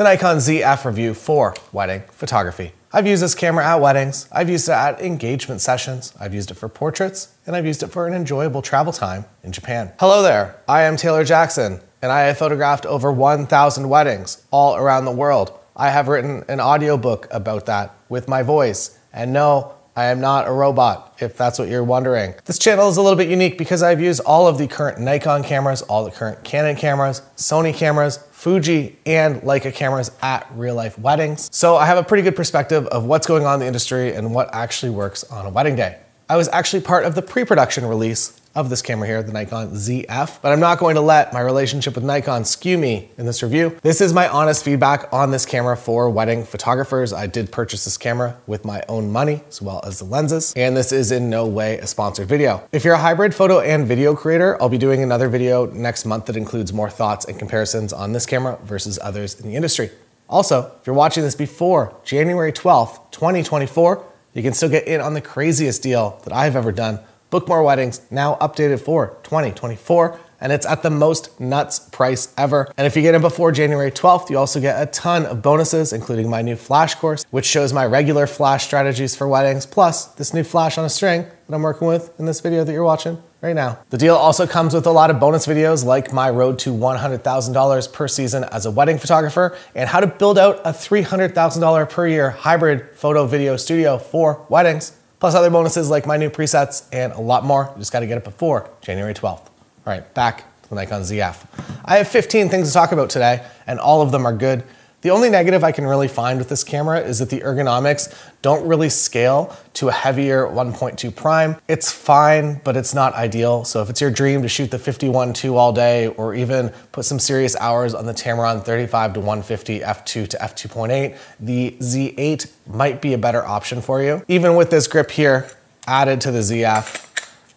the Nikon ZF review for wedding photography. I've used this camera at weddings, I've used it at engagement sessions, I've used it for portraits, and I've used it for an enjoyable travel time in Japan. Hello there, I am Taylor Jackson, and I have photographed over 1,000 weddings all around the world. I have written an audiobook about that with my voice, and no, I am not a robot, if that's what you're wondering. This channel is a little bit unique because I've used all of the current Nikon cameras, all the current Canon cameras, Sony cameras, Fuji, and Leica cameras at real life weddings. So I have a pretty good perspective of what's going on in the industry and what actually works on a wedding day. I was actually part of the pre-production release of this camera here, the Nikon ZF, but I'm not going to let my relationship with Nikon skew me in this review. This is my honest feedback on this camera for wedding photographers. I did purchase this camera with my own money as well as the lenses, and this is in no way a sponsored video. If you're a hybrid photo and video creator, I'll be doing another video next month that includes more thoughts and comparisons on this camera versus others in the industry. Also, if you're watching this before January 12th, 2024, you can still get in on the craziest deal that I've ever done Book More Weddings, now updated for 2024, and it's at the most nuts price ever. And if you get in before January 12th, you also get a ton of bonuses, including my new flash course, which shows my regular flash strategies for weddings, plus this new flash on a string that I'm working with in this video that you're watching right now. The deal also comes with a lot of bonus videos like my road to $100,000 per season as a wedding photographer and how to build out a $300,000 per year hybrid photo video studio for weddings plus other bonuses like my new presets and a lot more. You just got to get it before January 12th. All right, back to the Nikon ZF. I have 15 things to talk about today, and all of them are good. The only negative I can really find with this camera is that the ergonomics don't really scale to a heavier 1.2 prime. It's fine, but it's not ideal. So if it's your dream to shoot the 51.2 all day, or even put some serious hours on the Tamron 35 to 150 f2 to f2.8, the Z8 might be a better option for you. Even with this grip here added to the ZF,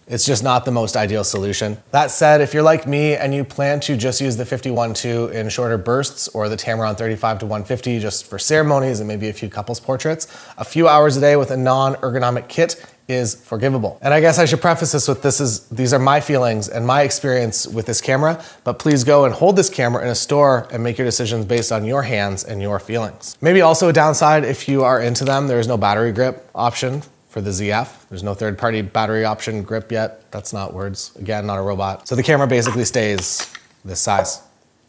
it's just not the most ideal solution. That said, if you're like me and you plan to just use the 51.2 in shorter bursts or the Tamron 35 to 150 just for ceremonies and maybe a few couples portraits, a few hours a day with a non-ergonomic kit is forgivable. And I guess I should preface this with this is these are my feelings and my experience with this camera, but please go and hold this camera in a store and make your decisions based on your hands and your feelings. Maybe also a downside if you are into them, there is no battery grip option for the ZF. There's no third party battery option grip yet. That's not words. Again, not a robot. So the camera basically stays this size.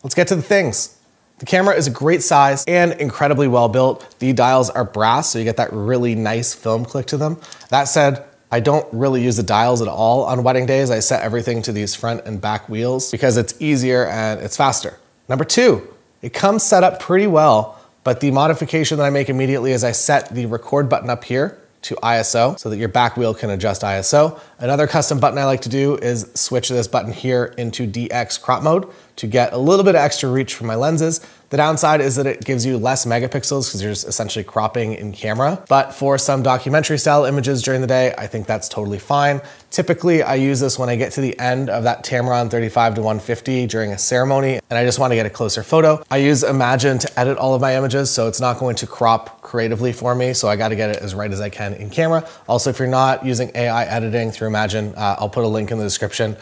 Let's get to the things. The camera is a great size and incredibly well built. The dials are brass, so you get that really nice film click to them. That said, I don't really use the dials at all on wedding days. I set everything to these front and back wheels because it's easier and it's faster. Number two, it comes set up pretty well, but the modification that I make immediately is I set the record button up here to ISO so that your back wheel can adjust ISO. Another custom button I like to do is switch this button here into DX crop mode to get a little bit of extra reach from my lenses. The downside is that it gives you less megapixels because you're just essentially cropping in camera. But for some documentary style images during the day, I think that's totally fine. Typically, I use this when I get to the end of that Tamron 35 to 150 during a ceremony and I just want to get a closer photo. I use Imagen to edit all of my images, so it's not going to crop creatively for me, so I got to get it as right as I can in camera. Also, if you're not using AI editing through Imagen, uh, I'll put a link in the description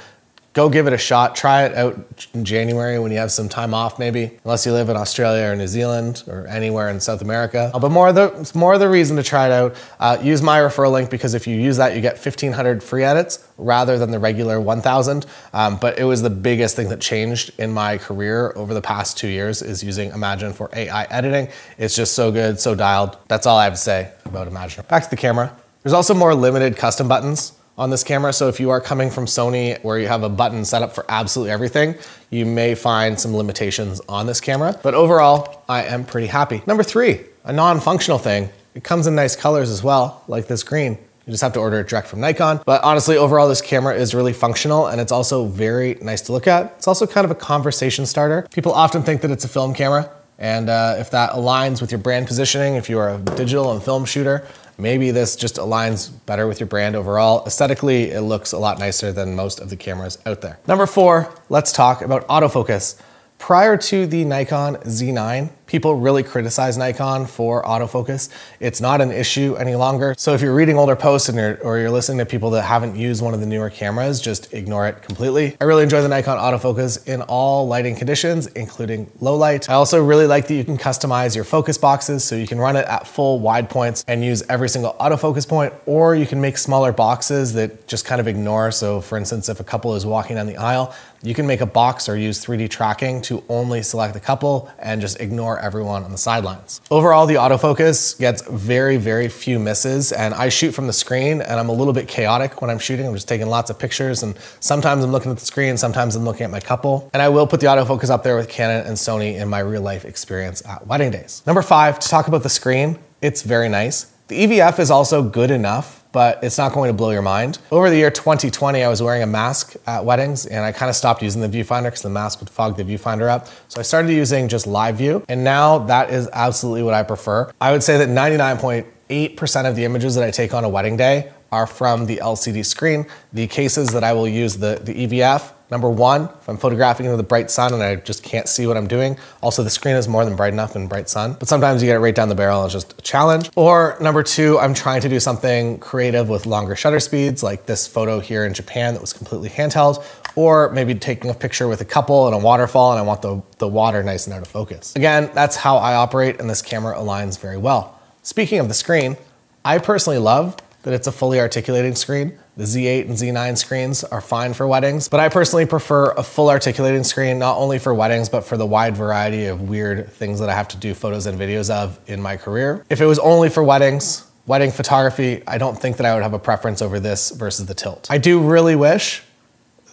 go give it a shot. Try it out in January when you have some time off, maybe, unless you live in Australia or New Zealand or anywhere in South America. Uh, but more of the more of the reason to try it out. Uh, use my referral link because if you use that, you get 1,500 free edits rather than the regular 1,000. Um, but it was the biggest thing that changed in my career over the past two years is using Imagen for AI editing. It's just so good, so dialed. That's all I have to say about Imagen. Back to the camera. There's also more limited custom buttons on this camera. So if you are coming from Sony where you have a button set up for absolutely everything, you may find some limitations on this camera. But overall, I am pretty happy. Number three, a non-functional thing. It comes in nice colors as well, like this green. You just have to order it direct from Nikon. But honestly, overall, this camera is really functional and it's also very nice to look at. It's also kind of a conversation starter. People often think that it's a film camera. And uh, if that aligns with your brand positioning, if you are a digital and film shooter, Maybe this just aligns better with your brand overall. Aesthetically, it looks a lot nicer than most of the cameras out there. Number four, let's talk about autofocus. Prior to the Nikon Z9, People really criticize Nikon for autofocus. It's not an issue any longer. So if you're reading older posts and you're, or you're listening to people that haven't used one of the newer cameras, just ignore it completely. I really enjoy the Nikon autofocus in all lighting conditions, including low light. I also really like that you can customize your focus boxes so you can run it at full wide points and use every single autofocus point, or you can make smaller boxes that just kind of ignore. So for instance, if a couple is walking down the aisle, you can make a box or use 3D tracking to only select the couple and just ignore everyone on the sidelines. Overall, the autofocus gets very, very few misses and I shoot from the screen and I'm a little bit chaotic when I'm shooting. I'm just taking lots of pictures and sometimes I'm looking at the screen, sometimes I'm looking at my couple. And I will put the autofocus up there with Canon and Sony in my real life experience at wedding days. Number five, to talk about the screen, it's very nice. The EVF is also good enough but it's not going to blow your mind. Over the year 2020, I was wearing a mask at weddings and I kind of stopped using the viewfinder because the mask would fog the viewfinder up. So I started using just live view and now that is absolutely what I prefer. I would say that 99.8% of the images that I take on a wedding day are from the LCD screen. The cases that I will use the, the EVF Number one, if I'm photographing into the bright sun and I just can't see what I'm doing. Also, the screen is more than bright enough in bright sun, but sometimes you get it right down the barrel and it's just a challenge. Or number two, I'm trying to do something creative with longer shutter speeds, like this photo here in Japan that was completely handheld, or maybe taking a picture with a couple and a waterfall and I want the, the water nice and out of focus. Again, that's how I operate and this camera aligns very well. Speaking of the screen, I personally love that it's a fully articulating screen. The Z8 and Z9 screens are fine for weddings, but I personally prefer a full articulating screen, not only for weddings, but for the wide variety of weird things that I have to do photos and videos of in my career. If it was only for weddings, wedding photography, I don't think that I would have a preference over this versus the tilt. I do really wish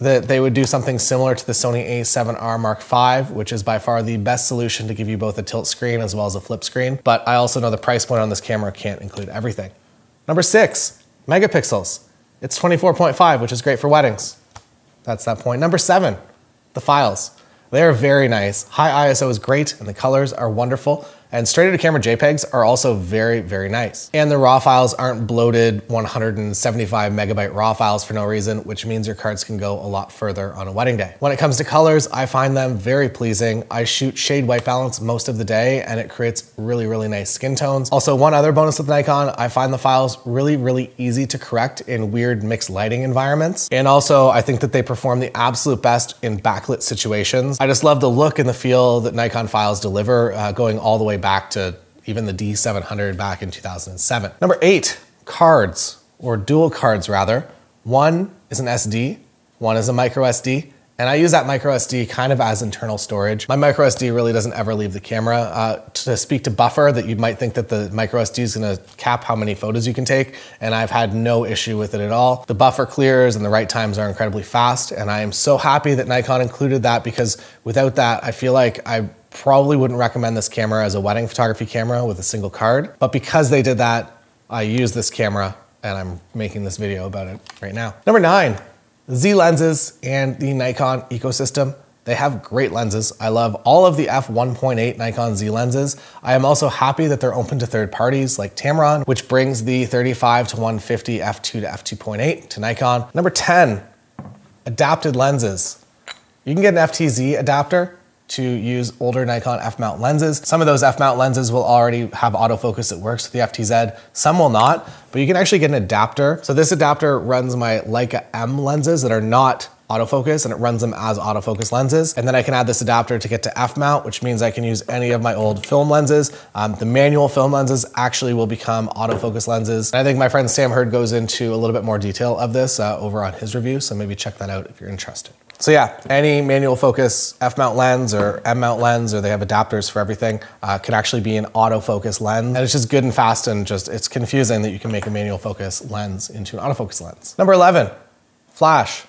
that they would do something similar to the Sony a7R Mark V, which is by far the best solution to give you both a tilt screen as well as a flip screen. But I also know the price point on this camera can't include everything. Number six, megapixels. It's 24.5, which is great for weddings. That's that point. Number seven, the files. They're very nice. High ISO is great and the colors are wonderful. And straight to camera JPEGs are also very, very nice. And the RAW files aren't bloated 175 megabyte RAW files for no reason, which means your cards can go a lot further on a wedding day. When it comes to colors, I find them very pleasing. I shoot shade white balance most of the day and it creates really, really nice skin tones. Also, one other bonus with Nikon, I find the files really, really easy to correct in weird mixed lighting environments. And also, I think that they perform the absolute best in backlit situations. I just love the look and the feel that Nikon files deliver, uh, going all the way back to even the D700 back in 2007. Number eight, cards, or dual cards rather. One is an SD, one is a micro SD, and I use that micro SD kind of as internal storage. My micro SD really doesn't ever leave the camera. Uh, to speak to buffer, that you might think that the micro SD is gonna cap how many photos you can take, and I've had no issue with it at all. The buffer clears and the write times are incredibly fast, and I am so happy that Nikon included that because without that, I feel like I probably wouldn't recommend this camera as a wedding photography camera with a single card. But because they did that, I use this camera and I'm making this video about it right now. Number nine, Z lenses and the Nikon ecosystem. They have great lenses. I love all of the f1.8 Nikon Z lenses. I am also happy that they're open to third parties like Tamron, which brings the 35 to 150 f2 to f2.8 to Nikon. Number 10, adapted lenses. You can get an FTZ adapter to use older Nikon f-mount lenses. Some of those f-mount lenses will already have autofocus that works with the FTZ. Some will not, but you can actually get an adapter. So this adapter runs my Leica M lenses that are not autofocus and it runs them as autofocus lenses. And then I can add this adapter to get to f-mount, which means I can use any of my old film lenses. Um, the manual film lenses actually will become autofocus lenses. And I think my friend Sam Hurd goes into a little bit more detail of this uh, over on his review. So maybe check that out if you're interested. So yeah, any manual focus f-mount lens or m-mount lens, or they have adapters for everything, uh, can actually be an autofocus lens. And it's just good and fast and just, it's confusing that you can make a manual focus lens into an autofocus lens. Number 11, flash.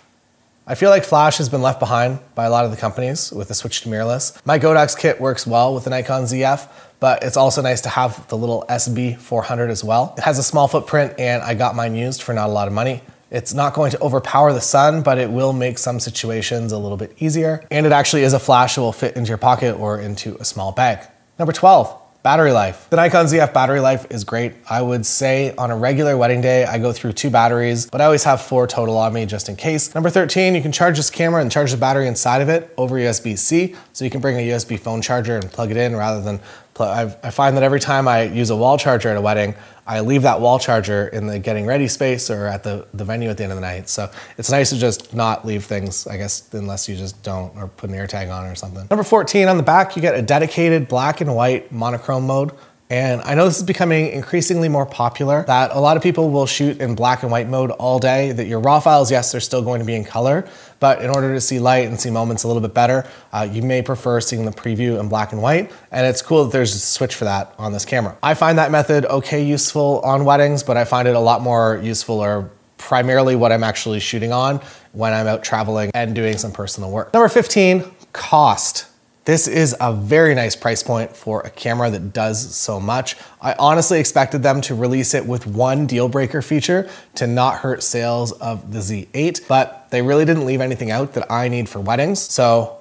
I feel like flash has been left behind by a lot of the companies with the switch to mirrorless. My Godox kit works well with the Nikon ZF, but it's also nice to have the little SB400 as well. It has a small footprint and I got mine used for not a lot of money. It's not going to overpower the sun, but it will make some situations a little bit easier. And it actually is a flash that will fit into your pocket or into a small bag. Number 12, Battery life. The Nikon ZF battery life is great. I would say on a regular wedding day, I go through two batteries, but I always have four total on me just in case. Number 13, you can charge this camera and charge the battery inside of it over USB-C. So you can bring a USB phone charger and plug it in rather than I find that every time I use a wall charger at a wedding, I leave that wall charger in the getting ready space or at the, the venue at the end of the night. So it's nice to just not leave things, I guess, unless you just don't or put an AirTag on or something. Number 14, on the back, you get a dedicated black and white monochrome mode. And I know this is becoming increasingly more popular that a lot of people will shoot in black and white mode all day, that your raw files, yes, they're still going to be in color, but in order to see light and see moments a little bit better, uh, you may prefer seeing the preview in black and white. And it's cool that there's a switch for that on this camera. I find that method okay useful on weddings, but I find it a lot more useful or primarily what I'm actually shooting on when I'm out traveling and doing some personal work. Number 15, cost. This is a very nice price point for a camera that does so much. I honestly expected them to release it with one deal breaker feature to not hurt sales of the Z8, but they really didn't leave anything out that I need for weddings. So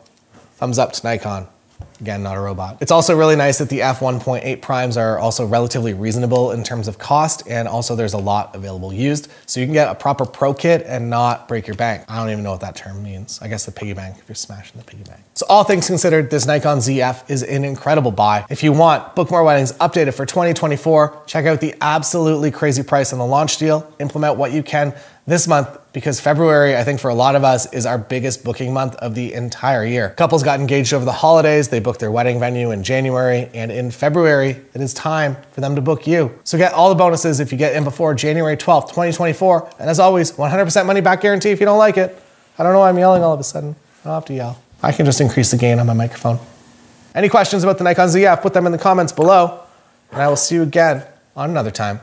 thumbs up to Nikon. Again, not a robot. It's also really nice that the f1.8 primes are also relatively reasonable in terms of cost, and also there's a lot available used. So you can get a proper pro kit and not break your bank. I don't even know what that term means. I guess the piggy bank, if you're smashing the piggy bank. So all things considered, this Nikon ZF is an incredible buy. If you want Book More Weddings updated for 2024, check out the absolutely crazy price on the launch deal, implement what you can this month because February, I think for a lot of us, is our biggest booking month of the entire year. Couples got engaged over the holidays, they booked their wedding venue in January, and in February, it is time for them to book you. So get all the bonuses if you get in before January 12th, 2024. And as always, 100% money back guarantee if you don't like it. I don't know why I'm yelling all of a sudden. I don't have to yell. I can just increase the gain on my microphone. Any questions about the Nikon ZF, put them in the comments below, and I will see you again on another time.